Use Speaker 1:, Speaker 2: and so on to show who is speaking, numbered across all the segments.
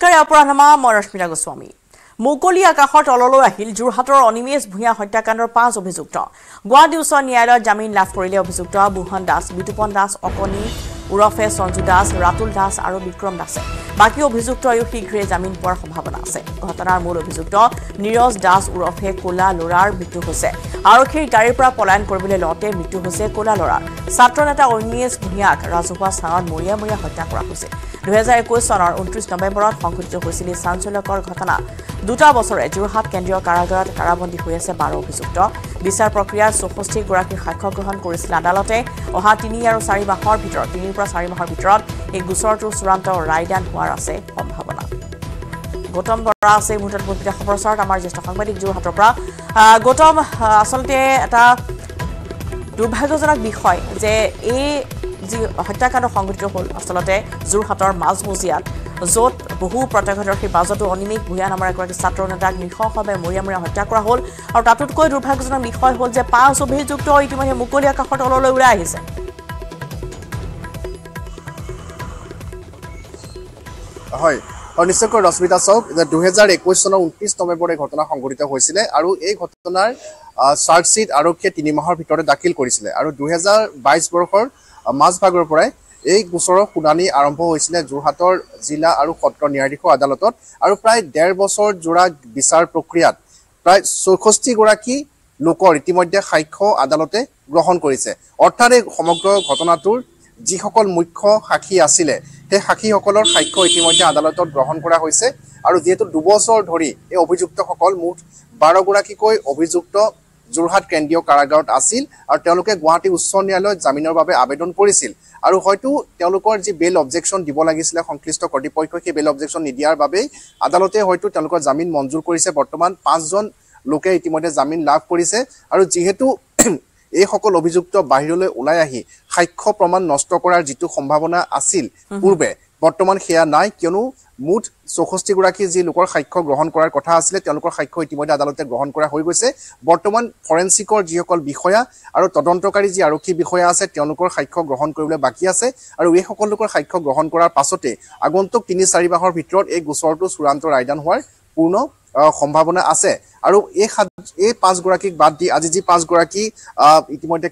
Speaker 1: অপৰাধনামা মই ৰশ্মিতা গোস্বামী মুকলি আকাশৰ তললৈ আহিল যোৰহাটৰ অনিমেশ ভূঞা হত্যাকাণ্ডৰ পাঁচ অভিযুক্ত। গুৱাহাটী উচ্চ ন্যায়ালয়ত জামিন লাভ কৰিলে অভিযুক্ত বুহন দাস বিতুপন দাস অকণি ওৰফে সঞ্জু দাস ৰাতুল দাস আৰু বিক্ৰম দাসে। বাকী অভিযুক্তয়ো শীঘ্ৰে জামিন পোৱাৰ সম্ভাৱনা আছে। ঘটনাৰ মূল অভিযুক্ত নীৰজ দাস ওৰফে ক'লা ল'ৰাৰ মৃত্যু হৈছে। আৰক্ষীৰ গাড়ীৰ পৰা পলায়ন কৰিবলৈ লওঁতে মৃত্যু হৈছে ক'লা ল'ৰাৰ। ছাত্ৰ নেতা অনিমেশ ভূঞাক ৰাজহুৱা স্থানত মৰিয়া মৰিয়া হত্যা কৰা হৈছে। দুহেজাৰ একৈছ চনৰ ঊনত্ৰিছ নৱেম্বৰত সংঘটিত হৈছিল এই চাঞ্চল্যকৰ ঘটনা। দুটা বছৰে যোৰহাট কেন্দ্ৰীয় কাৰাগাৰত কাৰাবন্দী হৈ আছে বাৰ অভিযুক্ত। বিচাৰ প্ৰক্ৰিয়াত চৌষষ্ঠিগৰাকীৰ সাক্ষ্য গ্ৰহণ কৰিছিল আদালতে। অহা তিনি আৰু চাৰি মাহৰ ভিতৰত তিনিৰ পৰা চাৰি মাহৰ ভিতৰত এই গোচৰটোৰ চূড়ান্ত ৰায়দান হোৱাৰ আছে সম্ভাৱনা। গৌতম বৰা আছে এই মুহূৰ্তত বৰ্তিতা খবৰচৰত আমাৰ জ্যেষ্ঠ সাংবাদিক যোৰহাটৰ পৰা। গৌতম আচলতে এটা দুৰ্ভাগ্যজনক বিষয় যে এই যি হত্যাকাণ্ড সংঘটিত হ'ল আচলতে যোৰহাটৰ মাজমজিয়াত য'ত বহু প্ৰত্যক্ষদৰ্শীৰ মাজতো অনিমেষ ভূঞা নামৰ এগৰাকী ছাত্ৰ নেতাক নৃশংসভাৱে মৰিয়া মৰিয়া হত্যা কৰা হ'ল। আৰু তাতোতকৈ দুৰ্ভাগ্যজনক বিষয় হ'ল যে পাঁচ অভিযুক্ত ইতিমধ্যে মুকলি আকাশৰ তললৈ ওলাই আহিছে।
Speaker 2: হয়। আৰু নিশ্চয়কৈ ৰশ্মিতা চাওক যে দুহেজাৰ একৈছ চনৰ ঊনত্ৰিছ নৱেম্বৰত এই ঘটনা সংঘটিত হৈছিলে আৰু এই ঘটনাৰ চাৰ্জশ্বীট আৰক্ষীয়ে তিনি মাহৰ ভিতৰতে দাখিল কৰিছিলে। আৰু দুহেজাৰ বাইছ বৰ্ষৰ মাজভাগৰ পৰাই এই গোচৰৰ শুনানি আৰম্ভ হৈছিলে যোৰহাটৰ জিলা আৰু সত্ৰ ন্যায়াধীশৰ আদালতত। আৰু প্ৰায় ডেৰ বছৰ জোৰা বিচাৰ প্ৰক্ৰিয়াত প্ৰায় চৌষষ্ঠিগৰাকী লোকৰ ইতিমধ্যে সাক্ষ্য আদালতে গ্ৰহণ কৰিছে। অৰ্থাৎ এই সমগ্ৰ ঘটনাটোৰ যিসকল মুখ্য সাক্ষী আছিলে সেই সাক্ষীসকলৰ সাক্ষ্য ইতিমধ্যে আদালতত গ্ৰহণ কৰা হৈছে আৰু যিহেতু দুবছৰ ধৰি এই অভিযুক্তসকল মুঠ বাৰগৰাকীকৈ অভিযুক্ত যোৰহাট কেন্দ্ৰীয় কাৰাগাৰত আছিল আৰু তেওঁলোকে গুৱাহাটী উচ্চ ন্যায়ালয়ত জামিনৰ বাবে আবেদন কৰিছিল আৰু হয়তো তেওঁলোকৰ যি বেল অবজেকশ্যন দিব লাগিছিলে সংশ্লিষ্ট কৰ্তৃপক্ষই সেই বেল অবজেকশ্যন নিদিয়াৰ বাবেই আদালতে হয়তো তেওঁলোকৰ জামিন মঞ্জুৰ কৰিছে। বৰ্তমান পাঁচজন লোকে ইতিমধ্যে জামিন লাভ কৰিছে আৰু যিহেতু এইসকল অভিযুক্ত বাহিৰলৈ ওলাই আহি সাক্ষ্য প্ৰমাণ নষ্ট কৰাৰ যিটো সম্ভাৱনা আছিল পূৰ্বে বৰ্তমান সেয়া নাই কিয়নো মুঠ চৌষষ্ঠিগৰাকী যি লোকৰ সাক্ষ্য গ্ৰহণ কৰাৰ কথা আছিলে তেওঁলোকৰ সাক্ষ্য ইতিমধ্যে আদালতে গ্ৰহণ কৰা হৈ গৈছে। বৰ্তমান ফৰেঞ্চিকৰ যিসকল বিষয়া আৰু তদন্তকাৰী যি আৰক্ষী বিষয়া আছে তেওঁলোকৰ সাক্ষ্য গ্ৰহণ কৰিবলৈ বাকী আছে আৰু এইসকল লোকৰ সাক্ষ্য গ্ৰহণ কৰাৰ পাছতে আগন্তুক তিনি চাৰি মাহৰ ভিতৰত এই গোচৰটো চূড়ান্ত ৰায়দান হোৱাৰ পূৰ্ণ সম্ভাৱনা আছে। আৰু এই সাত এই পাঁচগৰাকীক বাদ দি আজি যি পাঁচগৰাকী ইতিমধ্যে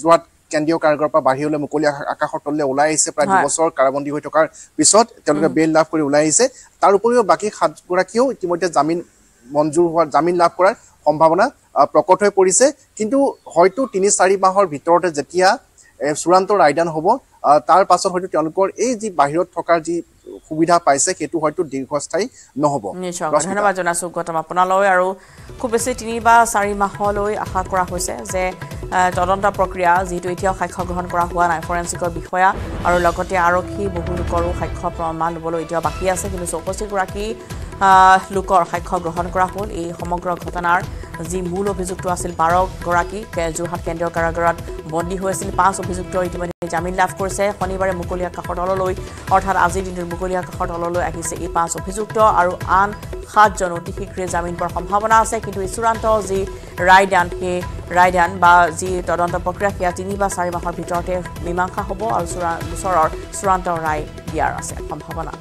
Speaker 2: যোৰহাট কেন্দ্ৰীয় কাৰাগাৰৰ পৰা বাহিৰলৈ মুকলি আকা- আকাশৰ তললৈ ওলাই আহিছে প্ৰায়। দুবছৰ কাৰাবন্দী হৈ থকাৰ পিছত তেওঁলোকে বেইল লাভ কৰি ওলাই আহিছে। তাৰ উপৰিও বাকী সাতগৰাকীয়েও ইতিমধ্যে জামিন মঞ্জুৰ হোৱাৰ জামিন লাভ কৰাৰ সম্ভাৱনা প্ৰকট হৈ পৰিছে। কিন্তু হয়তো তিনি চাৰি মাহৰ ভিতৰতে যেতিয়া চূড়ান্ত ৰায়দান হ'ব। তাৰ পাছত হয়তো তেওঁলোকৰ এই যি বাহিৰত থকাৰ যি সুবিধা পাইছে সেইটো হয়তো দীৰ্ঘস্থায়ী নহ'ব।
Speaker 1: নিশ্চয়। ধন্যবাদ জনাইছোঁ গৌতম আপোনালৈ। আৰু খুব বেছি তিনি বা চাৰি মাহলৈ আশা কৰা হৈছে যে তদন্ত প্ৰক্ৰিয়া যিহেতু এতিয়াও সাক্ষ্য গ্ৰহণ কৰা হোৱা নাই ফৰেঞ্চিকৰ বিষয়া আৰু লগতে আৰক্ষী বহু লোকৰো সাক্ষ্য প্ৰমাণ ল'বলৈ এতিয়াও বাকী আছে। কিন্তু চৌষষ্ঠিগৰাকী লোকৰ সাক্ষ্য গ্ৰহণ কৰা হ'ল। এই সমগ্ৰ ঘটনাৰ যি মূল অভিযুক্ত আছিল বাৰগৰাকী। যোৰহাট কেন্দ্ৰীয় কাৰাগাৰত বন্দী হৈ আছিল পাঁচ অভিযুক্ত। ইতিমধ্যে জামিন লাভ কৰিছে। শনিবাৰে মুকলি আকাশৰ তললৈ অৰ্থাৎ আজিৰ দিনটোত মুকলি আকাশৰ তললৈ আহিছে এই পাঁচ অভিযুক্ত আৰু আন সাতজন অতি শীঘ্ৰে জামিন পোৱাৰ সম্ভাৱনা আছে। কিন্তু এই চূড়ান্ত যি ৰায়দান সেই ৰায়দান বা যি তদন্ত প্ৰক্ৰিয়া সেয়া তিনি বা চাৰি মাহৰ ভিতৰতে মীমাংসা হ'ব আৰু চূড়া গোচৰৰ চূড়ান্ত ৰায় দিয়াৰ আছে। সম্ভাৱনা।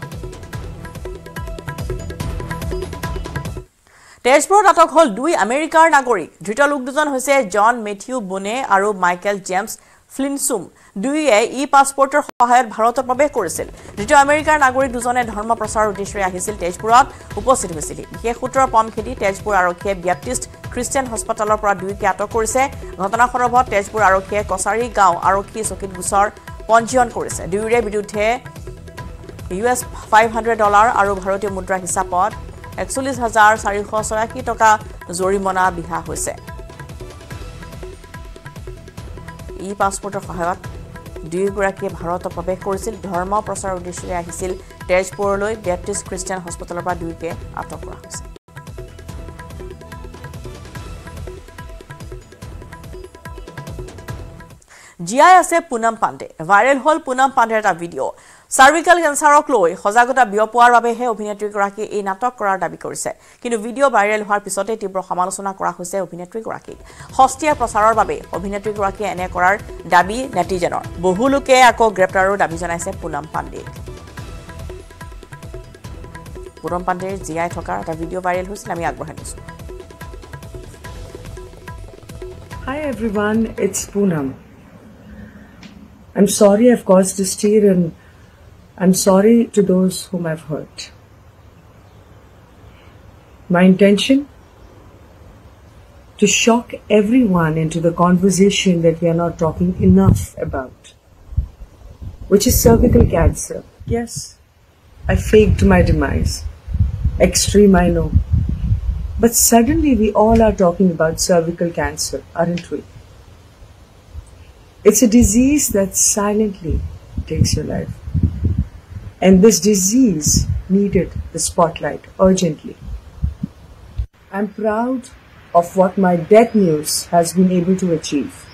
Speaker 1: তেজপুৰত আটক হ'ল দুই আমেৰিকাৰ নাগৰিক। ধৃত লোক দুজন হৈছে জন মেথিউ বোনে আৰু মাইকেল জেমছ ফ্লিনচুম। দুয়োয়ে ই পাছপৰ্টৰ সহায়ত ভাৰতত প্ৰৱেশ কৰিছিল। ধৃত আমেৰিকাৰ নাগৰিক দুজনে ধৰ্ম প্ৰচাৰৰ উদ্দেশ্যেৰে আহিছিল তেজপুৰত। উপস্থিত হৈছিল বিশেষ সূত্ৰৰ পম খেদি তেজপুৰ আৰক্ষীয়ে ব্যপ্টিষ্ট খ্ৰীষ্টিয়ান হস্পিটেলৰ পৰা দুয়োকে আটক কৰিছে। ঘটনা সন্দৰ্ভত তেজপুৰ আৰক্ষীয়ে কছাৰী গাঁও আৰক্ষী চকীত গোচৰ পঞ্জীয়ন কৰিছে। দুয়োৰে বিৰুদ্ধে U S five hundred dollar আৰু ভাৰতীয় মুদ্ৰা হিচাপত একচল্লিছ হাজাৰ চাৰিশ ছয়াশী টকা জৰিমনা বিহা হৈছে। ই পাছপৰ্টৰ সহায়ত দুয়োগৰাকীয়ে ভাৰতত প্ৰৱেশ কৰিছিল। ধৰ্ম প্ৰচাৰৰ উদ্দেশ্যেৰে আহিছিল তেজপুৰলৈ। বেপ্টিষ্ট খ্ৰীষ্টিয়ান হস্পিটেলৰ পৰা দুয়োকে আটক কৰা হৈছে। জীয়াই আছে পুনম পাণ্ডে। ভাইৰেল হ'ল পুনম পাণ্ডেৰ এটা ভিডিঅ' চাৰ্ভিকেল কেঞ্চাৰক লৈ সজাগতা বিয়পোৱাৰ বাবেহে অভিনেত্ৰীগৰাকীয়ে এই নাটক কৰাৰ দাবী কৰিছে। কিন্তু ভিডিঅ' ভাইৰেল হোৱাৰ পিছতে তীব্ৰ সমালোচনা কৰা হৈছে অভিনেত্ৰীগৰাকীক। সস্তীয়া প্ৰচাৰৰ বাবে অভিনেত্ৰীগৰাকীয়ে এনে কৰাৰ দাবী নেটিজেনৰ। বহু লোকে আকৌ গ্ৰেপ্তাৰৰ দাবী জনাইছে পুনম পাণ্ডেক। পুনম পাণ্ডেৰ জীয়াই থকাৰ এটা ভিডিঅ' ভাইৰেল হৈছিল আমি আগবঢ়াই দিছোঁ
Speaker 3: Hi everyone, it's Poonam. I'm sorry I've caused this tear and I'm sorry to those whom I've hurt. My intention? To shock everyone into the conversation that we are not talking enough about, which is cervical cancer. Yes, I faked my demise. Extreme, I know. But suddenly we all are talking about cervical cancer, aren't we? It's a disease that silently takes your life And this disease needed the spotlight urgently. I'm proud of what my death news has been able to achieve.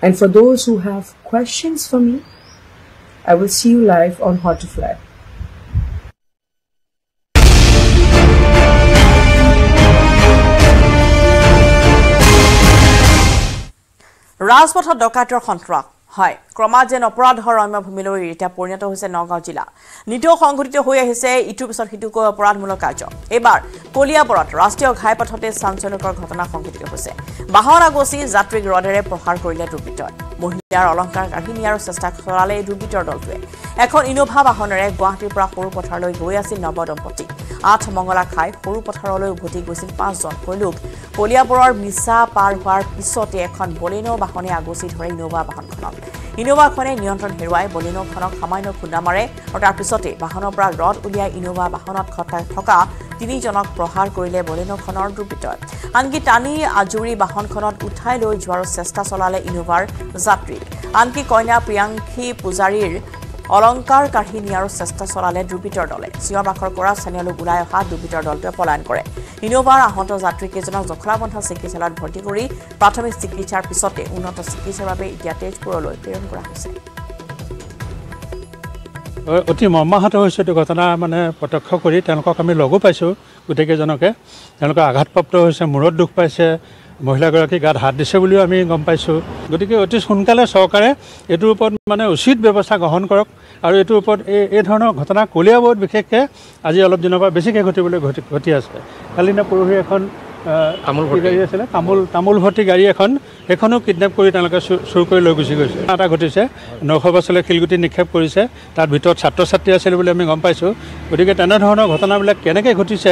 Speaker 3: And for those who have questions for me, I will see you live on Hot to Fly.
Speaker 1: ৰাজপথত ডকাইতৰ সন্ত্ৰাস হয়। ক্ৰমাৎ যেন অপৰাধৰ ৰম্যভূমিলৈ এতিয়া পৰিণত হৈছে নগাঁও জিলা। নিতৌ সংঘটিত হৈ আহিছে ইটোৰ পিছত সিটোকৈ অপৰাধমূলক কাৰ্য। এইবাৰ কলিয়াবৰত ৰাষ্ট্ৰীয় ঘাইপথতে চাঞ্চল্যকৰ ঘটনা সংঘটিত হৈছে। বাহন আগচি যাত্ৰীক ৰদেৰে প্ৰহাৰ কৰিলে দুৰ্বৃত্তই। মহিলাৰ অলংকাৰ কাঢ়ি নিয়াৰ চেষ্টা চলালে এই দুৰ্বৃত্তৰ দলটোৱে। এখন ইনোভা বাহনেৰে গুৱাহাটীৰ পৰা সৰু পথাৰলৈ গৈ আছিল নৱ আঠ মঙলা খাই সৰু পথাৰলৈ উভতি গৈছিল পাঁচজনকৈ লোক কলিয়াবৰৰ মিছা পাৰ হোৱাৰ পিছতে এখন বলেনো বাহনে আগচি ধৰে ইনোভা বাহনখনক। ইনোভাখনে নিয়ন্ত্ৰণ হেৰুৱাই বলেনোখনক সামান্য খুন্দা মাৰে আৰু তাৰ পিছতে বাহনৰ পৰা ৰড উলিয়াই ইনোভা বাহনত খটাই থকা তিনিজনক প্ৰহাৰ কৰিলে বলেনোখনৰ দুৰ্বৃত্তই। আনকি টানি আজুৰি বাহনখনত উঠাই লৈ যোৱাৰ চেষ্টা চলালে ইনোভাৰ যাত্ৰীক আনকি কন্যা প্ৰিয়াংশী পূজাৰীৰ অলংকাৰ কাঢ়ি নিয়াৰ চেষ্টা চলালে দুৰ্বৃত্তৰ দলে। চিঞৰ বাখৰ কৰা স্থানীয় লোক ওলাই অহা দুৰ্বৃত্তৰ দলটোৱে পলায়ন কৰে। ইনোভাৰ আহত যাত্ৰীকেইজনক জখলাবন্ধা চিকিৎসালয়ত ভৰ্তি কৰি প্ৰাথমিক চিকিৎসাৰ পিছতে উন্নত চিকিৎসাৰ বাবে এতিয়া তেজপুৰলৈ প্ৰেৰণ কৰা হৈছে।
Speaker 4: অতি মৰ্মাহত হৈছে এইটো ঘটনা মানে প্ৰত্যক্ষ কৰি তেওঁলোকক আমি লগো পাইছোঁ গোটেইকেইজনকে। তেওঁলোকে আঘাতপ্ৰাপ্ত হৈছে মূৰত দুখ পাইছে মহিলাগৰাকী গাত হাত দিছে বুলিও আমি গম পাইছোঁ। গতিকে অতি সোনকালে চৰকাৰে এইটোৰ ওপৰত মানে উচিত ব্যৱস্থা গ্ৰহণ কৰক আৰু এইটোৰ ওপৰত এই এই ধৰণৰ ঘটনা কলিয়াবৰত বিশেষকৈ আজি অলপ দিনৰ পৰা বেছিকৈ ঘটিবলৈ ঘটি ঘটি আছে। কালি নে পৰহি এখন তামোল গাড়ী আছিলে? তামোল তামোল ভৰ্তি গাড়ী এখন সেইখনো কিডনেপ কৰি তেওঁলোকে চুৰ কৰি লৈ গুচি গৈছে। এটা ঘটিছে নশ বছৰলৈ শিলগুটি নিক্ষেপ কৰিছে তাৰ ভিতৰত ছাত্ৰ ছাত্ৰী আছিল বুলি আমি গম পাইছোঁ। গতিকে তেনেধৰণৰ ঘটনাবিলাক কেনেকৈ ঘটিছে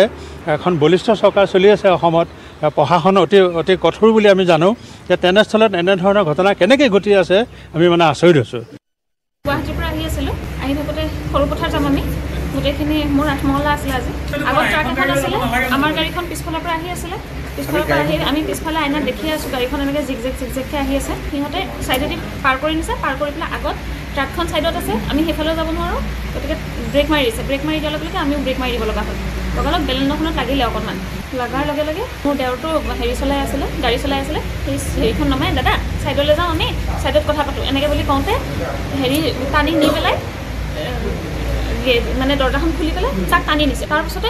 Speaker 4: এখন বলিষ্ঠ চৰকাৰ চলি আছে অসমত। প্ৰশাসন অতি অতি কঠোৰ বুলি আমি জানো। যে তেনেস্থলত এনেধৰণৰ ঘটনা কেনেকৈ ঘটি আছে আমি মানে আচৰিত হৈছোঁ।
Speaker 5: গুৱাহাটীৰ পৰা আহি আছিলোঁ। আহি থাকোঁতে সৰু পথাৰ যাম আমি। গোটেইখিনি মোৰ আঠমহলা আছিলে আজি। আগত ট্ৰাক এখন আছিলে আমাৰ গাড়ীখন পিছফালৰ পৰা আহি আছিলে। পিছফালৰ পৰা আহি আমি পিছফালে আইনাত দেখি আছোঁ গাড়ীখন এনেকৈ জিক জেক জিক জেককৈ আহি আছে। সিহঁতে ছাইডেদি পাৰ কৰি নিছে পাৰ কৰি পেলাই আগত ট্ৰাকখন ছাইডত আছে। আমি সেইফালেও যাব নোৱাৰোঁ গতিকে ব্ৰেক মাৰি দিছে। ব্ৰেক মাৰি দিয়াৰ লগে লগে আমিও ব্ৰেক মাৰি দিব লগা হ'ল। লগালগ বেলেনখনত লাগিলে অকণমান। লগাৰ লগে লগে মোৰ দেউৰটো হেৰি চলাই আছিলে গাড়ী চলাই আছিলে সেই হেৰিখন নমাই দাদা ছাইডলৈ যাওঁ আমি ছাইডত কথা পাতোঁ এনেকৈ বুলি কওঁতে হেৰি টানি নি পেলাই মানে দৰ্জাখন খুলি পেলাই তাক টানি নিছে। তাৰপিছতে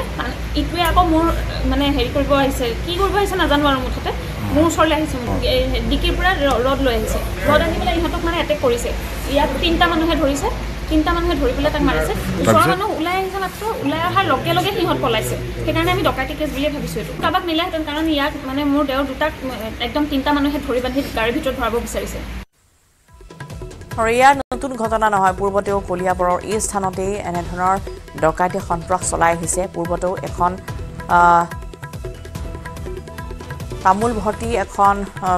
Speaker 5: ইটোৱে আকৌ মোৰ মানে হেৰি কৰিব আহিছে। কি কৰিব আহিছে নাজানো আৰু মুঠতে। মোৰ ওচৰলৈ আহিছে ডিকিৰ পৰা ৰ- ৰড লৈ আহিছে। ৰড আনি পেলাই ইহঁতক মানে এটেক কৰিছে। ইয়াত তিনিটা মানুহে ধৰিছে। তিনিটা মানুহে ধৰি পেলাই তাক মাৰিছে। ওচৰৰ মানুহ ওলাই আহিছে মাত্ৰ ওলাই অহাৰ লগে লগে সিহঁত পলাইছে। সেইকাৰণে আমি ডকাইতি কেছ বুলিয়ে ভাবিছোঁ এইটো। কাৰোবাক মিলাহেঁতেন কাৰণ ইয়াক মানে মোৰ দেওৰ দুটাক একদম তিনিটা মানুহে ধৰি বান্ধি গাড়ীৰ ভিতৰত ভৰাব বিচাৰিছে।
Speaker 1: আৰু ইয়াৰ নতুন ঘটনা নহয় পূৰ্বতেও কলিয়াবৰৰ এই স্থানতেই এনেধৰণৰ ডকাইতি সন্ত্ৰাস চলাই আহিছে। পূৰ্বতেও এখন আহ, তামোল ভৰ্তি এখন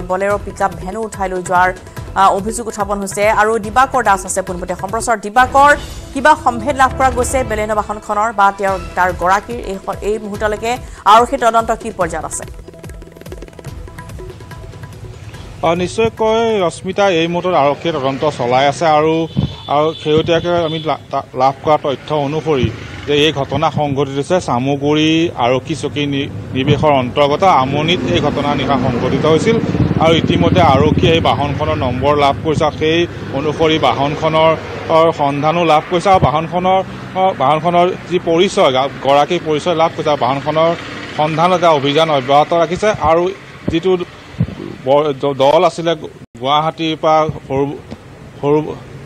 Speaker 1: বলেৰ' পিকআপ ভেনো উঠাই লৈ যোৱাৰ অভিযোগ উত্থাপন হৈছে আৰু দিবাকৰ দাস আছে পোনপটীয়া সম্প্ৰচাৰ দিবাকৰ। কিবা সম্ভেদ লাভ কৰা গৈছে বেলেনো বাহনখনৰ বা তেওঁৰ তাৰ গৰাকীৰ এই এই মুহূৰ্তলৈকে আৰক্ষী তদন্ত কি পৰ্যায়ত আছে?
Speaker 6: নিশ্চয়কৈ ৰশ্মিতা এই মুহূৰ্তত আৰক্ষীয়ে তদন্ত চলাই আছে আৰু আৰু শেহতীয়াকৈ আমি লাভ কৰা তথ্য অনুসৰি যে এই ঘটনা সংঘটিত হৈছে চামুগুৰি আৰক্ষী চকী নিৱেশৰ অন্তৰ্গত আমনিত এই ঘটনা নিশা সংঘটিত হৈছিল আৰু ইতিমধ্যে আৰক্ষীয়ে এই বাহনখনৰ নম্বৰ লাভ কৰিছে আৰু সেই অনুসৰি বাহনখনৰ সন্ধানো লাভ কৰিছে আৰু বাহনখনৰ বাহনখনৰ যি পৰিচয় গা- গৰাকীৰ পৰিচয় লাভ কৰিছে আৰু বাহনখনৰ সন্ধানত এটা অভিযান অব্যাহত ৰাখিছে আৰু যিটো দল আছিলে গুৱাহাটীৰ পৰা সৰু সৰু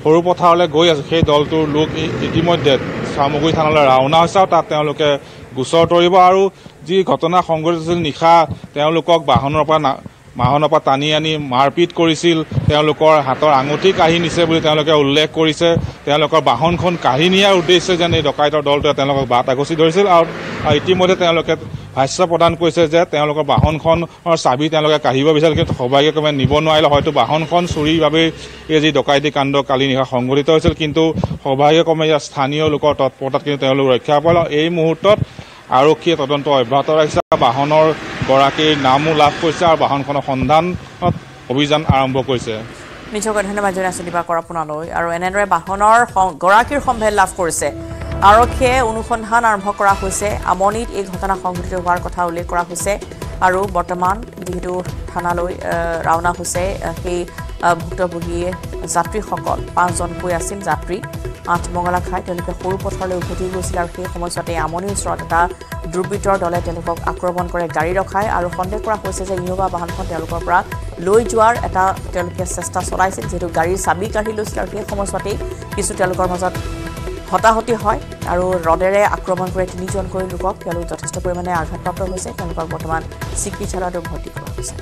Speaker 6: সৰু পথাৰলৈ গৈ আছে। সেই দলটোৰ লোক ইতিমধ্যে চামগুৰি থানালৈ ৰাওনা হৈছে আৰু তাত তেওঁলোকে গোচৰ তৰিব আৰু যি ঘটনা সংঘটিত হৈছিল নিশা তেওঁলোকক বাহনৰ পৰা না বাহনৰ পৰা টানি আনি মাৰপিট কৰিছিল তেওঁলোকৰ হাতৰ আঙুঠি কাঢ়ি নিছে বুলি তেওঁলোকে উল্লেখ কৰিছে। তেওঁলোকৰ বাহনখন কাঢ়ি নিয়াৰ উদ্দেশ্যে যেন এই ডকাইতৰ দলটোৱে তেওঁলোকক বাট আগচি ধৰিছিল আৰু ইতিমধ্যে তেওঁলোকে ভাষ্য প্ৰদান কৰিছে যে তেওঁলোকৰ বাহনখনৰ চাবি তেওঁলোকে কাঢ়িব বিচাৰিছিল কিন্তু সৌভাগ্যক্ৰমে নিব নোৱাৰিলে। হয়তো বাহনখন চুৰিৰ বাবেই এই যি ডকাইতি কাণ্ড কালি নিশা সংঘটিত হৈছিল কিন্তু সৌভাগ্যক্ৰমে ইয়াত স্থানীয় লোকৰ তৎপৰতাত কিন্তু তেওঁলোক ৰক্ষা পালে এই মুহূৰ্তত আৰক্ষীয়ে তদন্ত অব্যাহত ৰাখিছে। বাহনৰ গৰাকীৰ নামো লাভ কৰিছে আৰু বাহনখনৰ সন্ধানত অভিযান আৰম্ভ কৰিছে।
Speaker 1: নিজকে ধন্যবাদ জনাইছোঁ দিবাকৰ আপোনালৈ। আৰু এনেদৰে বাহনৰ গৰাকীৰ সম্ভেদ লাভ কৰিছে। আৰক্ষীয়ে অনুসন্ধান আৰম্ভ কৰা হৈছে। আমনিত এই ঘটনা সংঘটিত হোৱাৰ কথা উল্লেখ কৰা হৈছে। আৰু বৰ্তমান যিহেতু থানালৈ ৰাওনা হৈছে সেই ভুক্তভোগী যাত্ৰীসকল পাঁচজনকৈ আছিল যাত্ৰী। আঠমঙলা খাই তেওঁলোকে সৰু পথাৰলৈ উভতি গৈছিল আৰু সেই সময়ছোৱাতে আমনিৰ ওচৰত এটা দুৰ্বৃত্তৰ দলে তেওঁলোকক আক্ৰমণ কৰে গাড়ী ৰখায় আৰু সন্দেহ কৰা হৈছে যে ইনোভা বাহনখন তেওঁলোকৰ পৰা লৈ যোৱাৰ এটা তেওঁলোকে চেষ্টা চলাইছিল যিহেতু গাড়ীৰ চাবি কাঢ়ি লৈছিল আৰু সেই সময়ছোৱাতেই কিছু তেওঁলোকৰ মাজত হতাহতি হয় আৰু ৰডেৰে আক্ৰমণ কৰে তিনিজনকৈ লোকক। তেওঁলোক যথেষ্ট পৰিমাণে আঘাতপ্ৰাপ্ত হৈছে তেওঁলোকক বৰ্তমান চিকিৎসালয়তো ভৰ্তি কৰোৱা হৈছে।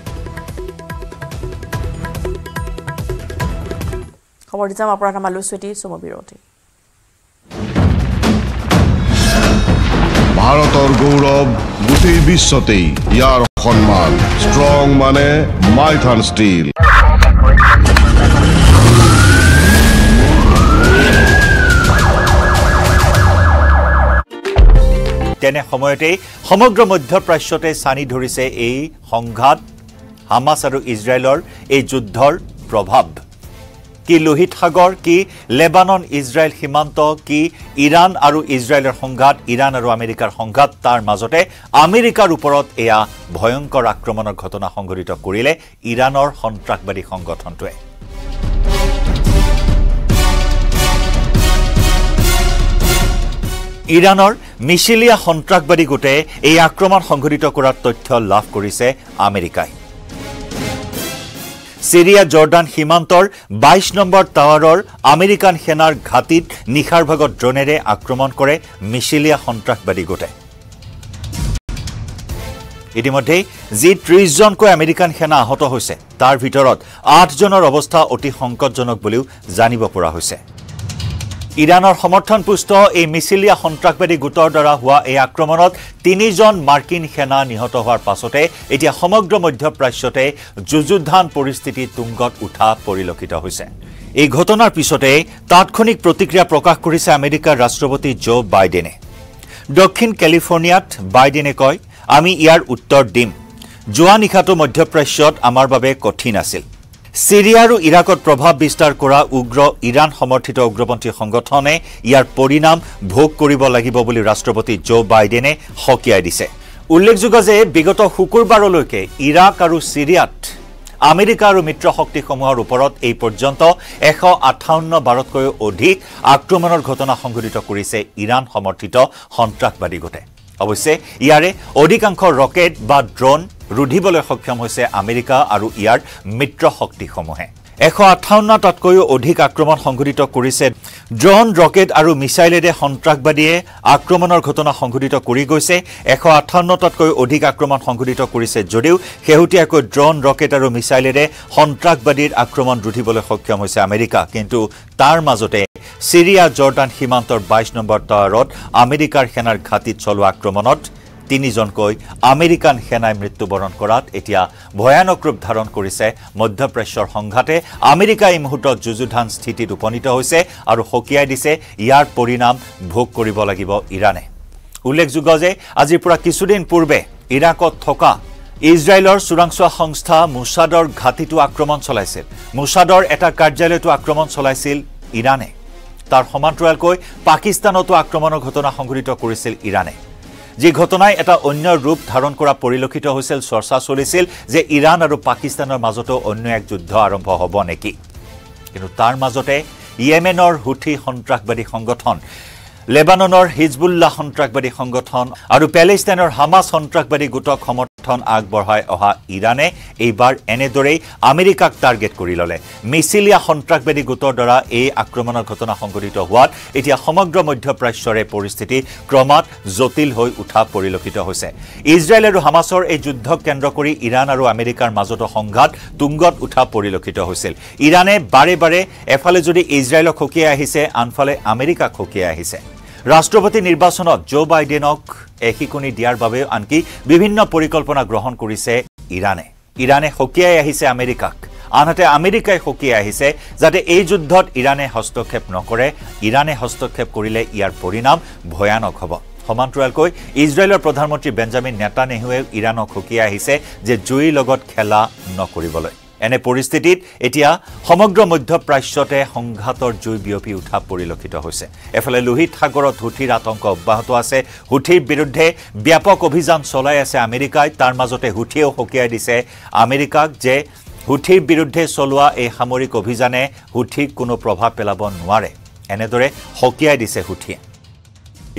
Speaker 1: খবৰ দি যাম অপৰাধ আমাৰ লৈছোঁ এটি
Speaker 7: ভাৰতৰ গৌৰৱ গোটেই বিশ্বতেই ইয়াৰ সন্মান ষ্ট্ৰং মানে মাইথান ষ্টীল
Speaker 8: তেনে সময়তেই সমগ্ৰ মধ্যপ্ৰাচ্যতে চানি ধৰিছে এই সংঘাত হামাছ আৰু ইজৰাইলৰ এই যুদ্ধৰ প্ৰভাৱ। কি লোহিত সাগৰ কি লেবানন ইজৰাইল সীমান্ত কি ইৰাণ আৰু ইজৰাইলৰ সংঘাত ইৰাণ আৰু আমেৰিকাৰ সংঘাত তাৰ মাজতে আমেৰিকাৰ ওপৰত এয়া ভয়ংকৰ আক্ৰমণৰ ঘটনা সংঘটিত কৰিলে ইৰাণৰ সন্ত্ৰাসবাদী সংগঠনটোৱে। ইৰাণৰ মিছিলিয়া সন্ত্ৰাসবাদী গোটে এই আক্ৰমণ সংঘটিত কৰাৰ তথ্য লাভ কৰিছে আমেৰিকাই। চিৰিয়া জৰ্ডান সীমান্তৰ বাইশ নম্বৰ টাৱাৰৰ আমেৰিকান সেনাৰ ঘাটিত নিশাৰ ভাগত ড্ৰোনেৰে আক্ৰমণ কৰে মিছিলিয়া সন্ত্ৰাসবাদী গোটে। ইতিমধ্যেই যি ত্ৰিশজনকৈ আমেৰিকান সেনা আহত হৈছে। তাৰ ভিতৰত আঠজনৰ অৱস্থা অতি সংকটজনক বুলিও জানিব পৰা হৈছে। ইৰাণৰ সমৰ্থনপুষ্ট এই মিছিলিয়া সন্ত্ৰাসবাদী গোটৰ দ্বাৰা হোৱা এই আক্ৰমণত তিনিজন মাৰ্কিন সেনা নিহত হোৱাৰ পাছতে এতিয়া সমগ্ৰ মধ্যপ্ৰাচ্যতে যুযুদ্ধান পৰিস্থিতি তুংগত উঠা পৰিলক্ষিত হৈছে। এই ঘটনাৰ পিছতে তাৎক্ষণিক প্ৰতিক্ৰিয়া প্ৰকাশ কৰিছে আমেৰিকাৰ ৰাষ্ট্ৰপতি জো বাইডেনে। দক্ষিণ কেলিফৰ্ণিয়াত বাইডেনে কয় আমি ইয়াৰ উত্তৰ দিম। যোৱা নিশাটো মধ্যপ্ৰাচ্যত আমাৰ বাবে কঠিন আছিল। ছিৰিয়া আৰু ইৰাকত প্ৰভাৱ বিস্তাৰ কৰা উগ্ৰ ইৰাণ সমৰ্থিত উগ্ৰপন্থী সংগঠনে ইয়াৰ পৰিণাম ভোগ কৰিব লাগিব বুলি ৰাষ্ট্ৰপতি জো বাইডেনে সকীয়াই দিছে। উল্লেখযোগ্য যে বিগত শুকুৰবাৰলৈকে ইৰাক আৰু ছিৰিয়াত আমেৰিকা আৰু মিত্ৰ শক্তিসমূহৰ ওপৰত এই পৰ্যন্ত এশ আঠাৱন্ন বাৰতকৈও অধিক আক্ৰমণৰ ঘটনা সংঘটিত কৰিছে ইৰাণ সমৰ্থিত সন্ত্ৰাসবাদী গোটে। অৱশ্যে ইয়াৰে অধিকাংশ ৰকেট বা ড্ৰোন ৰুধিবলৈ সক্ষম হৈছে আমেৰিকা আৰু ইয়াৰ মিত্ৰ শক্তিসমূহে এশ আঠাৱন্নটাতকৈও অধিক আক্ৰমণ সংঘটিত কৰিছে। ড্ৰোন ৰকেট আৰু মিছাইলেৰে সন্ত্ৰাসবাদীয়ে আক্ৰমণৰ ঘটনা সংঘটিত কৰি গৈছে। এশ আঠাৱন্নটাতকৈ অধিক আক্ৰমণ সংঘটিত কৰিছে যদিও শেহতীয়াকৈ ড্ৰোন ৰকেট আৰু মিছাইলেৰে সন্ত্ৰাসবাদীৰ আক্ৰমণ ৰুধিবলৈ সক্ষম হৈছে আমেৰিকা। কিন্তু তাৰ মাজতে ছিৰিয়া জৰ্ডান সীমান্তৰ বাইশ নম্বৰ টাৱাৰত আমেৰিকাৰ সেনাৰ ঘাটিত চলোৱা আক্ৰমণত তিনিজনকৈ আমেৰিকান সেনাই মৃত্যুবৰণ কৰাত এতিয়া ভয়ানক ৰূপ ধাৰণ কৰিছে। মধ্যপ্ৰাচ্যৰ সংঘাতে আমেৰিকা এই মুহূৰ্তত যুযুধান স্থিতিত উপনীত হৈছে আৰু সকীয়াই দিছে। ইয়াৰ পৰিণাম ভোগ কৰিব লাগিব ইৰাণে। উল্লেখযোগ্য যে আজিৰ পৰা কিছুদিন পূৰ্বে ইৰাকত থকা ইজৰাইলৰ চোৰাংচোৱা সংস্থা মুছাদৰ ঘাটিটো আক্ৰমণ চলাইছিল। মুছাদৰ এটা কাৰ্যালয়তো আক্ৰমণ চলাইছিল ইৰাণে। তাৰ সমান্তৰালকৈ পাকিস্তানতো আক্ৰমণৰ ঘটনা সংঘটিত কৰিছিল ইৰাণে। যি ঘটনাই এটা অন্য ৰূপ ধাৰণ কৰা পৰিলক্ষিত হৈছিল চৰ্চা চলিছিল যে ইৰাণ আৰু পাকিস্তানৰ মাজতো অন্য এক যুদ্ধ আৰম্ভ হ'ব নেকি। কিন্তু তাৰ মাজতে য়েমেনৰ হুথি সন্ত্ৰাসবাদী সংগঠন লেবাননৰ হিজবুল্লাহ সন্ত্ৰাসবাদী সংগঠন আৰু পেলেষ্টাইনৰ হামাছ সন্ত্ৰাসবাদী গোটক সমৰ্থন আগবঢ়াই অহা ইৰাণে এইবাৰ এনেদৰেই আমেৰিকাক টাৰ্গেট কৰি ল'লে। মিছিলিয়া সন্ত্ৰাসবাদী গোটৰ দ্বাৰা এই আক্ৰমণৰ ঘটনা সংঘটিত হোৱাত এতিয়া সমগ্ৰ মধ্যপ্ৰাচ্যৰে পৰিস্থিতি ক্ৰমাৎ জটিল হৈ উঠা পৰিলক্ষিত হৈছে। ইজৰাইল আৰু হামাছৰ এই যুদ্ধক কেন্দ্ৰ কৰি ইৰাণ আৰু আমেৰিকাৰ মাজতো সংঘাত তুংগত উঠা পৰিলক্ষিত হৈছিল। ইৰাণে বাৰে বাৰে এফালে যদি ইজৰাইলক সকীয়াই আহিছে আনফালে আমেৰিকাক সকীয়াই আহিছে। ৰাষ্ট্ৰপতি নিৰ্বাচনত জো বাইডেনক এশিকনি দিয়াৰ বাবেও আনকি বিভিন্ন পৰিকল্পনা গ্ৰহণ কৰিছে ইৰাণে। ইৰাণে সকীয়াই আহিছে আমেৰিকাক। আনহাতে আমেৰিকাই সকীয়াই আহিছে যাতে এই যুদ্ধত ইৰাণে হস্তক্ষেপ নকৰে। ইৰাণে হস্তক্ষেপ কৰিলে ইয়াৰ পৰিণাম ভয়ানক হ'ব। সমান্তৰালকৈ ইজৰাইলৰ প্ৰধানমন্ত্ৰী বেঞ্জামিন নেতানেহুৱে ইৰাণক সকীয়াই আহিছে যে জুইৰ লগত খেলা নকৰিবলৈ। এনে পৰিস্থিতিত এতিয়া সমগ্ৰ মধ্যপ্ৰাচ্যতে সংঘাতৰ জুই বিয়পি উঠা পৰিলক্ষিত হৈছে। এফালে লোহিত সাগৰত হুথিৰ আতংক অব্যাহত আছে। হুথিৰ বিৰুদ্ধে ব্যাপক অভিযান চলাই আছে আমেৰিকাই। তাৰ মাজতে হুথিয়েও সকীয়াই দিছে আমেৰিকাক যে হুথিৰ বিৰুদ্ধে চলোৱা এই সামৰিক অভিযানে হুথিক কোনো প্ৰভাৱ পেলাব নোৱাৰে। এনেদৰে সকীয়াই দিছে হুথিয়ে।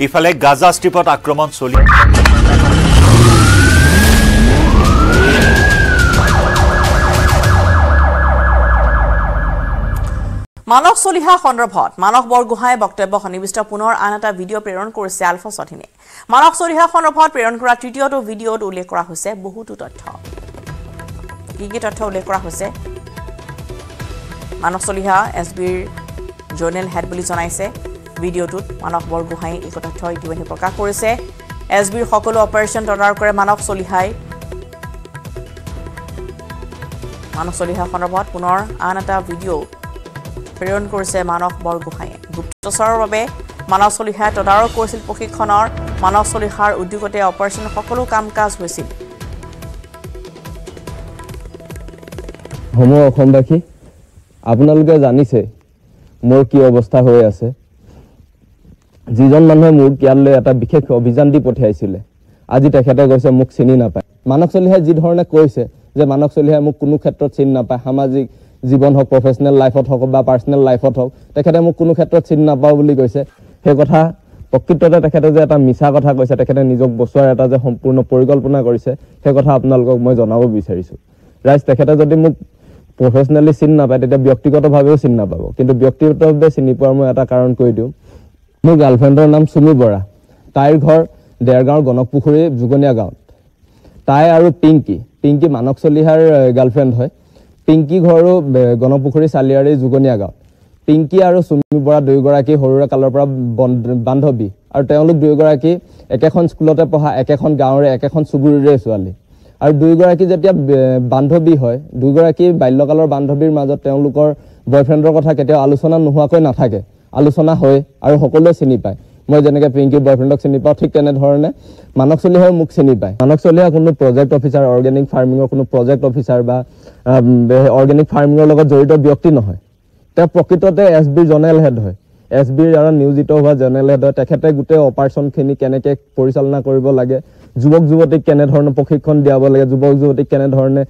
Speaker 8: ইফালে গাজা ষ্ট্ৰীপত আক্ৰমণ চলি
Speaker 1: মানস চলিহা সন্দৰ্ভত মানস বৰগোহাঁই বক্তব্য সন্নিৱিষ্ট পুনৰ আন এটা ভিডিঅ' প্ৰেৰণ কৰিছে আলফা স্বাধীনে। মানস চলিহা সন্দৰ্ভত প্ৰেৰণ কৰা তৃতীয়টো ভিডিঅ'ত উল্লেখ কৰা হৈছে বহুতো তথ্য। কি কি তথ্য উল্লেখ কৰা হৈছে? মানস চলিহা এছ বিৰ জ'নেল হেড বুলি জনাইছে। ভিডিঅ'টোত মানস বৰগোহাঁই এই তথ্য ইতিমধ্যে প্ৰকাশ কৰিছে। এছ বিৰ সকলো অপাৰেশ্যন তদাৰক কৰে মানস চলিহাই। মানস চলিহা সন্দৰ্ভত পুনৰ আন এটা ভিডিঅ' প্ৰেৰণ কৰিছে মানস বৰগোহাঁয়ে গুপ্তচৰৰ বাবে মানস চলিহাই তদাৰক কৰিছিল প্ৰশিক্ষণৰ। মানস চলিহাৰ উদ্যোগতে অপাৰেশ্যন সকলো কাম কাজ হৈছিল।
Speaker 9: সমূহ অসমবাসী আপোনালোকে জানিছে মোৰ কি অৱস্থা হৈ আছে। যিজন মানুহে মোক ইয়ালৈ এটা বিশেষ অভিযান দি পঠিয়াইছিলে আজি তেখেতে কৈছে মোক চিনি নাপায়। মানস চলিহাই যি ধৰণে কৈছে যে মানস চলিহাই মোক কোনো ক্ষেত্ৰত চিনি নাপায় সামাজিক জীৱন হওক প্ৰফেচনেল লাইফত হওক বা পাৰ্চনেল লাইফত হওক তেখেতে মোক কোনো ক্ষেত্ৰত চিনি নাপাওঁ বুলি কৈছে। সেই কথা প্ৰকৃততে তেখেতে যে এটা মিছা কথা কৈছে তেখেতে নিজক বচোৱাৰ এটা যে সম্পূৰ্ণ পৰিকল্পনা কৰিছে সেই কথা আপোনালোকক মই জনাব বিচাৰিছোঁ। ৰাইজ তেখেতে যদি মোক প্ৰফেচনেলি চিনি নাপায় তেতিয়া ব্যক্তিগতভাৱেও চিনি নাপাব। কিন্তু ব্যক্তিগতভাৱে চিনি পোৱাৰ মই এটা কাৰণ কৈ দিওঁ। মোৰ গাৰ্লফ্ৰেণ্ডৰ নাম চুমি বৰা। তাইৰ ঘৰ দেৰগাঁৱৰ গণকপুখুৰী জুগনীয়া গাঁৱত। তাই আৰু পিংকি। পিংকি মানস চলিহাৰ গাৰ্লফ্ৰেণ্ড হয়। পিংকি ঘৰো গণপুখুৰী চালিয়াৰী জুগনীয়া গাঁৱত পিংকি আৰু চুমি বৰা দুয়োগৰাকী সৰুৰে কালৰ পৰা বন- বান্ধৱী। আৰু তেওঁলোক দুয়োগৰাকী একেখন স্কুলতে পঢ়া একেখন গাঁৱৰে একেখন চুবুৰীৰে ছোৱালী। আৰু দুয়োগৰাকী যেতিয়া বান্ধৱী হয় দুয়োগৰাকী বাল্যকালৰ বান্ধৱীৰ মাজত তেওঁলোকৰ বয়ফ্ৰেণ্ডৰ কথা কেতিয়াও আলোচনা নোহোৱাকৈ নাথাকে। আলোচনা হয় আৰু সকলোৱে চিনি পায়। মই যেনেকৈ পিংকিৰ বয়ফ্ৰেণ্ডক চিনি পাওঁ ঠিক তেনেধৰণে মানস চলিহাই মোক চিনি পায়। মানস চলিহা কোনো প্ৰজেক্ট অফিচাৰ অৰ্গেনিক ফাৰ্মিঙৰ কোনো প্ৰজেক্ট অফিচাৰ বা অৰ্গেনিক ফাৰ্মিঙৰ লগত জড়িত ব্যক্তি নহয়। তেওঁ প্ৰকৃততে এছ বিৰ জনেৰেল হেড হয়। এছ বিৰ দ্বাৰা নিয়োজিত হোৱা জেনেৰেল হেড হয়। তেখেতে গোটেই অপাৰেশ্যনখিনি কেনেকৈ পৰিচালনা কৰিব লাগে যুৱক যুৱতীক কেনেধৰণে প্ৰশিক্ষণ দিয়াব লাগে যুৱক যুৱতীক কেনেধৰণে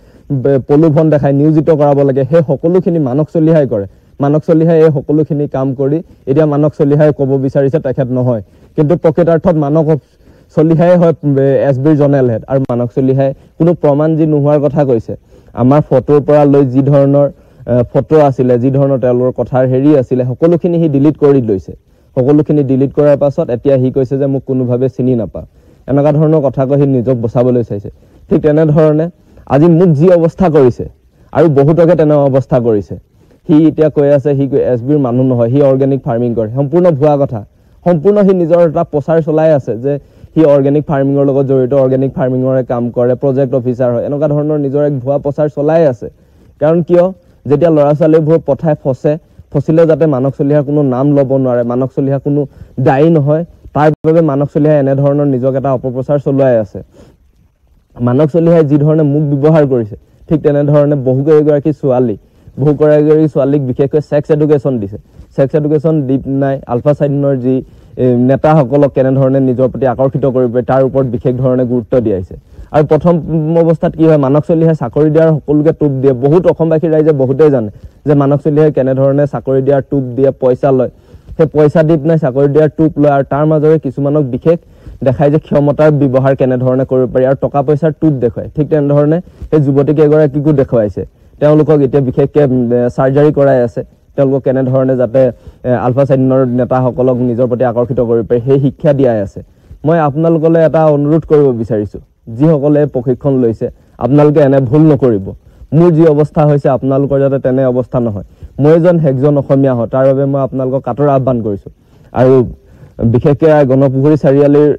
Speaker 9: প্ৰলোভন দেখাই নিয়োজিত কৰাব লাগে সেই সকলোখিনি মানস চলিহাই কৰে। মানস চলিহাই এই সকলোখিনি কাম কৰি এতিয়া মানস চলিহাই ক'ব বিচাৰিছে তেখেত নহয়। কিন্তু প্ৰকৃতাৰ্থত মানস চলিহাই হয় এছ বিৰ জনেৰেল হেড। আৰু মানস চলিহাই কোনো প্ৰমাণ যি নোহোৱাৰ কথা কৈছে। আমাৰ ফটোৰ পৰা লৈ যি ধৰণৰ ফটো আছিলে যি ধৰণৰ তেওঁলোকৰ কথাৰ হেৰি আছিলে সকলোখিনি সি ডিলিট কৰি লৈছে। সকলোখিনি ডিলিট কৰাৰ পাছত এতিয়া সি কৈছে যে মোক কোনোভাৱে চিনি নাপাওঁ এনেকুৱা ধৰণৰ কথা কৈ সি নিজক বচাবলৈ চাইছে। ঠিক তেনেধৰণে আজি মোক যি অৱস্থা কৰিছে আৰু বহুতকে তেনে অৱস্থা কৰিছে সি এতিয়া কৈ আছে সি এছ বিৰ মানুহ নহয় সি অৰ্গেনিক ফাৰ্মিং কৰে। সম্পূৰ্ণ ভুৱা কথা। সম্পূৰ্ণ সি নিজৰ এটা প্ৰচাৰ চলাই আছে যে সি অৰ্গেনিক ফাৰ্মিঙৰ লগত জড়িত অৰ্গেনিক ফাৰ্মিঙৰে কাম কৰে প্ৰজেক্ট অফিচাৰ হয় এনেকুৱা ধৰণৰ নিজৰ এক ভুৱা প্ৰচাৰ চলাই আছে। কাৰণ কিয়? যেতিয়া ল'ৰা ছোৱালীবোৰ পঠাই ফচে ফচিলে যাতে মানস চলিহাৰ কোনো নাম ল'ব নোৱাৰে মানস চলিহা কোনো দায়ী নহয় তাৰ বাবে মানস চলিহাই এনেধৰণৰ নিজক এটা অপপ্ৰচাৰ চলোৱাই আছে। মানস চলিহাই যি ধৰণে মোক ব্যৱহাৰ কৰিছে ঠিক তেনেধৰণে বহুকেইগৰাকী ছোৱালী বহুকেইগৰাকী ছোৱালীক বিশেষকৈ ছেক্স এডুকেশ্যন দিছে। ছেক্স এডুকেশ্যন দি নাই আলফা চাইডনৰ যি নেতাসকলক কেনেধৰণে নিজৰ প্ৰতি আকৰ্ষিত কৰিব পাৰি তাৰ ওপৰত বিশেষ ধৰণে গুৰুত্ব দিয়াইছে। আৰু প্ৰথম অৱস্থাত কি হয় মানস চলিহাই চাকৰি দিয়াৰ সকলোকে টোপ দিয়ে। বহুত অসমবাসী ৰাইজে বহুতেই জানে যে মানস চলিহাই কেনেধৰণে চাকৰি দিয়াৰ টোপ দিয়ে পইচা লয়। সেই পইচা দি পিনে চাকৰি দিয়াৰ টোপ লয় আৰু তাৰ মাজৰে কিছুমানক বিশেষ দেখায় যে ক্ষমতাৰ ব্যৱহাৰ কেনেধৰণে কৰিব পাৰি আৰু টকা পইচাৰ টোপ দেখুৱায়। ঠিক তেনেধৰণে সেই যুৱতীকেইগৰাকীকো দেখুৱাইছে। তেওঁলোকক এতিয়া বিশেষকৈ চাৰ্জাৰী কৰাই আছে। তেওঁলোকক কেনেধৰণে যাতে আলফা স্বাধীনৰ নেতাসকলক নিজৰ প্ৰতি আকৰ্ষিত কৰিব পাৰি সেই শিক্ষা দিয়াই আছে। মই আপোনালোকলৈ এটা অনুৰোধ কৰিব বিচাৰিছোঁ। যিসকলে প্ৰশিক্ষণ লৈছে আপোনালোকে এনে ভুল নকৰিব। মোৰ যি অৱস্থা হৈছে আপোনালোকৰ যাতে তেনে অৱস্থা নহয়। মই এজন একজন অসমীয়া হয় তাৰ বাবে মই আপোনালোকক কাটৰ আহ্বান কৰিছোঁ। আৰু বিশেষকৈ গণপুখুৰী চাৰিআলিৰ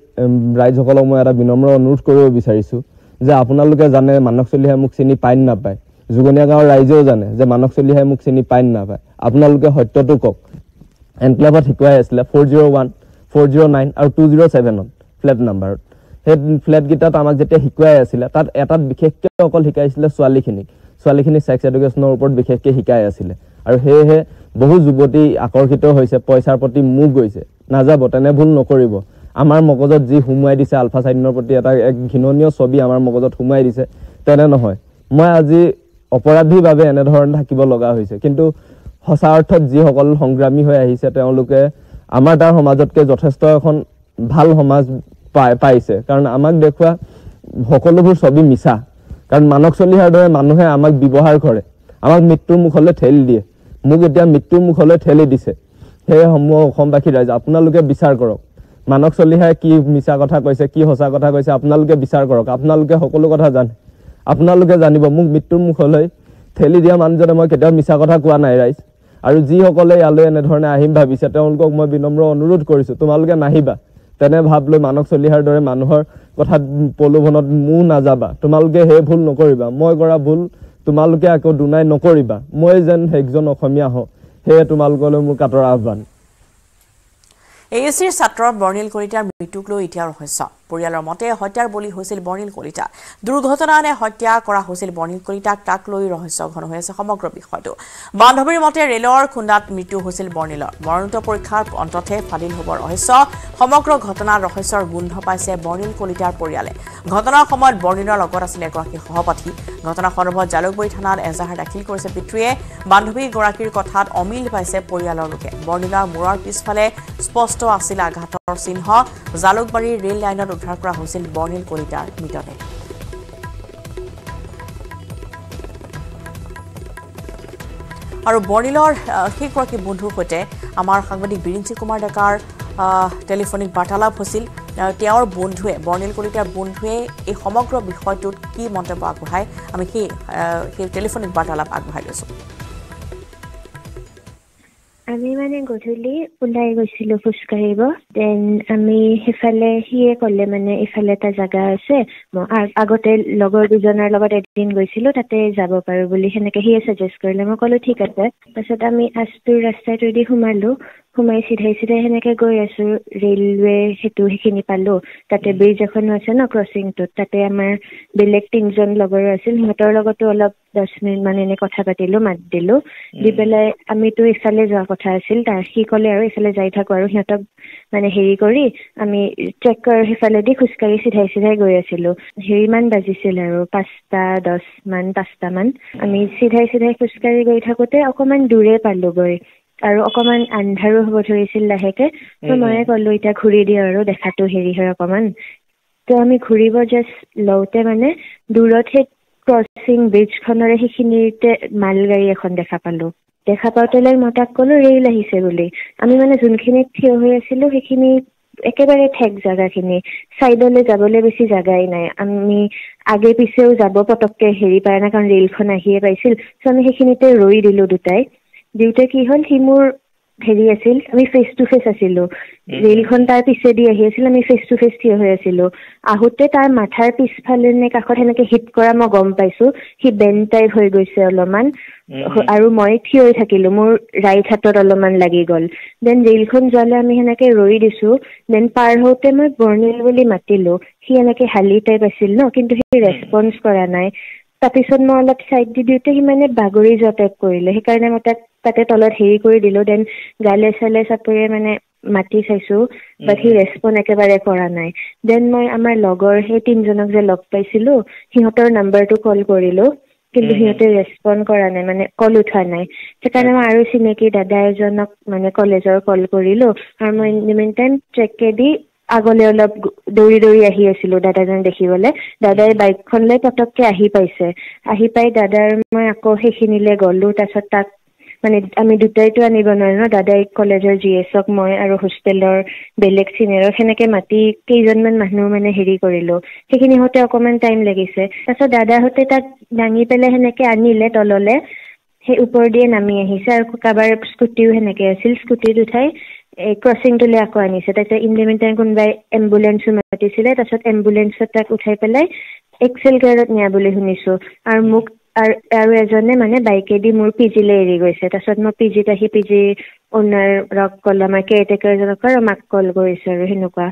Speaker 9: ৰাইজসকলক মই এটা বিনম্ৰ অনুৰোধ কৰিব বিচাৰিছোঁ যে আপোনালোকে জানে মানস চলিহাই মোক চিনি নে নাপায়। যুগনীয়া গাঁৱৰ ৰাইজেও জানে যে মানস চলিহাই মোক চিনি পায় নাপায়। আপোনালোকে সত্যটো কওক। এনক্লেভত শিকোৱাই আছিলে four zero' one four zero' nine আৰু টু জিৰ' ছেভেনত ফ্লেট নাম্বাৰত সেই ফ্লেটকেইটাত আমাক যেতিয়া শিকোৱাই আছিলে তাত এটাত বিশেষকৈ অকল শিকাইছিলে ছোৱালীখিনিক। ছোৱালীখিনিক ছেক্স এডুকেশ্যনৰ ওপৰত বিশেষকৈ শিকাই আছিলে। আৰু সেয়েহে বহু যুৱতী আকৰ্ষিত হৈছে পইচাৰ প্ৰতি মুখ গৈছে। নাযাব তেনে ভুল নকৰিব। আমাৰ মগজত যি সোমোৱাই দিছে আলফা চাইনৰ প্ৰতি এটা এক ঘৃণনীয় ছবি আমাৰ মগজত সোমোৱাই দিছে তেনে নহয়। মই আজি অপৰাধীভাৱে এনেধৰণে থাকিব লগা হৈছে। কিন্তু সঁচা অৰ্থত যিসকল সংগ্ৰামী হৈ আহিছে তেওঁলোকে আমাৰ তাৰ সমাজতকৈ যথেষ্ট এখন ভাল সমাজ পাই পাইছে। কাৰণ আমাক দেখুওৱা সকলোবোৰ ছবি মিছা। কাৰণ মানস চলিহাৰ দৰে মানুহে আমাক ব্যৱহাৰ কৰে। আমাক মৃত্যুৰ মুখলৈ ঠেলি দিয়ে। মোক এতিয়া মৃত্যুৰ মুখলৈ ঠেলি দিছে। সেয়ে সমূহ অসমবাসী ৰাইজ আপোনালোকে বিচাৰ কৰক। মানস চলিহাই কি মিছা কথা কৈছে কি সঁচা কথা কৈছে আপোনালোকে বিচাৰ কৰক। আপোনালোকে সকলো কথা জানে। আপোনালোকে জানিব মোক মৃত্যুৰ মুখলৈ ঠেলি দিয়া মানুহজনে মই কেতিয়াও মিছা কথা কোৱা নাই ৰাইজ। আৰু যিসকলে ইয়ালৈ এনেধৰণে আহিম ভাবিছে তেওঁলোকক মই বিনম্ৰ অনুৰোধ কৰিছোঁ তোমালোকে নাহিবা। তেনে ভাৱ লৈ মানস চলিহাৰ দৰে মানুহৰ কথাত প্ৰলোভনত মোৰ নাযাবা। তোমালোকে সেই ভুল নকৰিবা। মই কৰা ভুল তোমালোকে আকৌ দুনাই নকৰিবা। মই যেন একজন অসমীয়া হওঁ সেয়ে তোমালোকলৈ মোৰ কাটৰ আহ্বান।
Speaker 1: এ এছ চিৰ ছাত্ৰ বৰ্ণিল কলিতাৰ মৃত্যুক লৈ এতিয়া ৰহস্য। পৰিয়ালৰ মতে হত্যাৰ বলি হৈছিল বৰ্ণিল কলিতা। দুৰ্ঘটনা নে হত্যা কৰা হৈছিল বৰ্ণিল কলিতাক তাক লৈ ৰহস্য ঘন হৈ আছে সমগ্ৰ বিষয়টো। বান্ধৱীৰ মতে ৰেলৰ খুন্দাত মৃত্যু হৈছিল বৰ্ণিলৰ। মৰণোত্তৰ পৰীক্ষাৰ অন্ততহে ফাদিল হ'ব ৰহস্য। সমগ্ৰ ঘটনাৰ ৰহস্যৰ গোন্ধ পাইছে বৰ্ণিল কলিতাৰ পৰিয়ালে। ঘটনাৰ সময়ত বৰ্ণিলৰ লগত আছিল এগৰাকী সহপাঠী। ঘটনা সন্দৰ্ভত জালুকবাৰী থানাত এজাহাৰ দাখিল কৰিছে পিতৃয়ে। বান্ধৱীগৰাকীৰ কথাত অমিল পাইছে পৰিয়ালৰ লোকে। বৰ্ণিলৰ মূৰৰ পিছফালে স্পষ্ট আছিল আঘাতৰ চিহ্ন। জালুকবাৰীৰ ৰেল লাইনত উদ্ধাৰ কৰা হৈছিল বৰ্ণিল কলিতাৰ মৃতদেহ আৰু বৰ্ণিলৰ সেইগৰাকী বন্ধুৰ সৈতে আমাৰ সাংবাদিক বিৰিঞ্চি কুমাৰ ডেকাৰ টেলিফোনিক বাৰ্তালাপ হৈছিল। তেওঁৰ বন্ধুৱে বৰ্ণিল কলিতাৰ বন্ধুৱে এই সমগ্ৰ বিষয়টোত কি মন্তব্য আগবঢ়ায় আমি সেই সেই টেলিফোনিক বাৰ্তালাপ আগবঢ়াই লৈছোঁ।
Speaker 10: আমি মানে গধূলি ওলাই গৈছিলো খোজকাঢ়িব দেন আমি সেইফালে সিয়ে ক'লে মানে ইফালে এটা জাগা আছে মই আগতে লগৰ দুজনৰ লগত এদিন গৈছিলো তাতে যাব পাৰো বুলি সেনেকে সিয়ে ছাজেষ্ট কৰিলে মই ক'লো ঠিক আছে তাৰপিছত আমি আজটোৰ ৰাস্তাটোৱেদি সোমালো সোমাই চিধাই চিধাই সেনেকে গৈ আছো ৰেলৱে সেইটো সেইখিনি পালো। তাতে ব্ৰিজ এখনো আছে ন ক্ৰচিংটোত তাতে আমাৰ বেলেগ তিনজন লগৰো আছিল সিহঁতৰ লগতো অলপ দহ মিনিট মান এনে কথা পাতিলো মাত দিলো। দি পেলাই আমিতো ইফালে যোৱা কথা আছিল তাৰ সি ক'লে আৰু ইফালে যাই থাকো আৰু সিহঁতক মানে হেৰি কৰি আমি ট্ৰেকৰ সিফালেদি খোজকাঢ়ি চিধাই চিধাই গৈ আছিলো। হেৰিমান বাজিছিল আৰু পাঁচটা দহ মান পাঁচটা মান। আমি চিধাই চিধাই খোজকাঢ়ি গৈ থাকোতে অকমান দূৰে পালোগৈ। আৰু অকমান আন্ধাৰো হ'ব ধৰিছিল লাহেকে। ত ময়ে ক'লো এতিয়া ঘূৰি দিওঁ আৰু দেখাতো হেৰি হয় অকমান। ত আমি ঘূৰিব জাষ্ট লওঁতে মানে দূৰত সেই ক্ৰচিং ব্ৰিজখনৰে সেইখিনিতে মালগাড়ী এখন দেখা পালো। দেখা পাওঁতে লাইক মই তাক ক'লো ৰেল আহিছে বুলি। আমি মানে যোনখিনিত থিয় হৈ আছিলো সেইখিনি একেবাৰে ঠেক জাগাখিনি। চাইডলৈ যাবলৈ বেছি জাগাই নাই। আমি আগে পিছেও যাব পটককে হেৰি পায় না কাৰণ ৰেলখন আহিয়ে পাইছিল। চ' আমি সেইখিনিতে ৰৈ দিলো দুটাই। দিওঁতে কি হ'ল সি মোৰ হেৰি আছিল আমি ফেচ টু ফেচ আছিলো। ৰেলখন তাৰ পিছেদি আহি আছিল আমি ফেচ টু ফেচ থিয় হৈ আছিলো। আহোতে তাৰ মাথাৰ পিছফালে নে কাষত সেনেকে হিট কৰা মই গম পাইছো। সি বেণ্ড টাইপ হৈ গৈছে অলপমান। আৰু মই থিয় হৈ থাকিলো মোৰ ৰাইট হাতত অলপমান লাগি গ'ল। দেন ৰেলখন যোৱালে আমি সেনেকে ৰৈ দিছো। দেন পাৰ হওঁতে মই বৰ্ণিল বুলি মাতিলো। সি এনেকে হালি টাইপ আছিল ন কিন্তু সি ৰেচপন্স কৰা নাই। তাৰপিছত মই অলপ চাইড দি দিওঁতে সি মানে বাগৰি যোৱা টাইপ কৰিলে। সেইকাৰণে মই তাক তাতে তলত হেৰি কৰি দিলো দেন গালে চালে চাপৰে মানে মাতি চাইছো বাট সি ৰেচপন একেবাৰে কৰা নাই। দেন মই আমাৰ লগৰ সেই তিনজনক যে লগ পাইছিলো সিহঁতৰ নাম্বাৰটো কল কৰিলো কিন্তু সিহঁতে ৰেচপণ্ড কৰা নাই মানে কল উঠোৱা নাই। সেইকাৰণে মই আৰু চিনাকি দাদা এজনক মানে কলেজৰ কল কৰিলো আৰু মই ইন টাইম ট্ৰেকেদি আগলে অলপ দৌৰি দৌৰি আহি আছিলো দাদাজন দেখিবলৈ। দাদাই বাইকখন লৈ পটককে আহি পাইছে। আহি পাই দাদাৰ মই আকৌ সেইখিনিলে গ'লো তাৰপিছত তাক মানে আমি দুটাইতো আনিব নোৱাৰো ন দাদাই কলেজৰ জি এছক মই আৰু হোষ্টেলৰ বেলেগ চিনিয়ৰক সেনেকে মাতি কেইজনমান মানুহ মানে হেৰি কৰিলো। সেইখিনি হওঁতে অকমান টাইম লাগিছে। তাৰপিছত দাদাহঁতে তাক দাঙি পেলাই সেনেকে আনিলে তললে। সেই ওপৰেদিয়ে নামি আহিছে আৰু কাৰোবাৰ স্কুটিও সেনেকে আছিল স্কুটিত উঠাই এই ক্ৰচিংটোলৈ আকৌ আনিছে। তাৰপিছত ইণ্ডিমেণ্ট টাইম কোনোবাই এম্বুলেঞ্চো মাতিছিলে। তাৰপিছত এম্বুলেঞ্চত তাক উঠাই পেলাই এক্সেল কেয়াৰত নিয়া বুলি শুনিছো। আৰু মোক আৰু এজনে মানে বাইকেদি মোৰ পি জিলৈ এৰি গৈছে। তাৰপিছত মই পি জিত আহি পি জি অ'নাৰক কল আমাৰ কেয়াৰটেকাৰজনক আৰু মাক কল কৰিছো আৰু সেনেকুৱা।